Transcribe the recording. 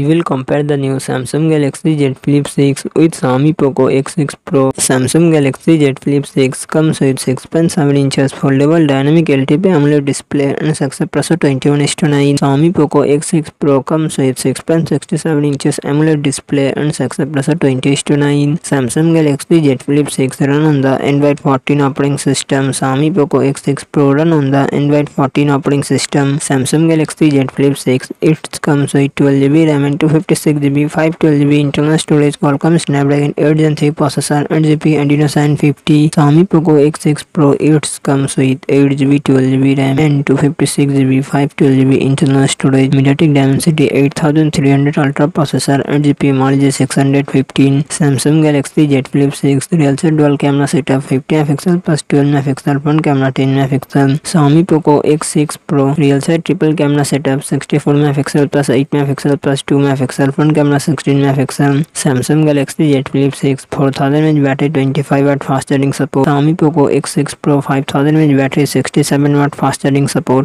We will compare the new Samsung Galaxy Z Flip 6 with Xiaomi Poco X6 Pro. Samsung Galaxy Z Flip 6 comes with 6.7 inches foldable dynamic LTP AMOLED display and success ratio 21:9. Xiaomi Poco X6 Pro comes with 6.67 inches AMOLED display and success ratio 20:9. Samsung Galaxy Z Flip 6 run on the Android 14 operating system. Xiaomi Poco X6 Pro run on the Android 14 operating system. Samsung Galaxy Z Flip 6 it comes with 12GB RAM seven two fifty six G B five twelve G B internal storage Qualcomm Snapdragon eight gen three processor eight G P and fifty Swami Poco X six pro एट्स कम सहित eight G B twelve G B RAM and two fifty six G B five twelve G B internal storage MediaTek Dimensity eight thousand three hundred ultra processor eight G P Mali G six hundred fifteen Samsung Galaxy Z flip six rear से dual camera setup fifty M pixel plus twelve M pixel front camera ten megapixel स्वामी Poco X six pro rear से triple camera setup sixty four M pixel plus eight M pixel plus two two megapixel front camera sixteen megapixel Samsung Galaxy Z flip six four thousand H battery twenty five watt fast charging support सामी Poco X six pro five thousand H battery sixty seven watt fast charging support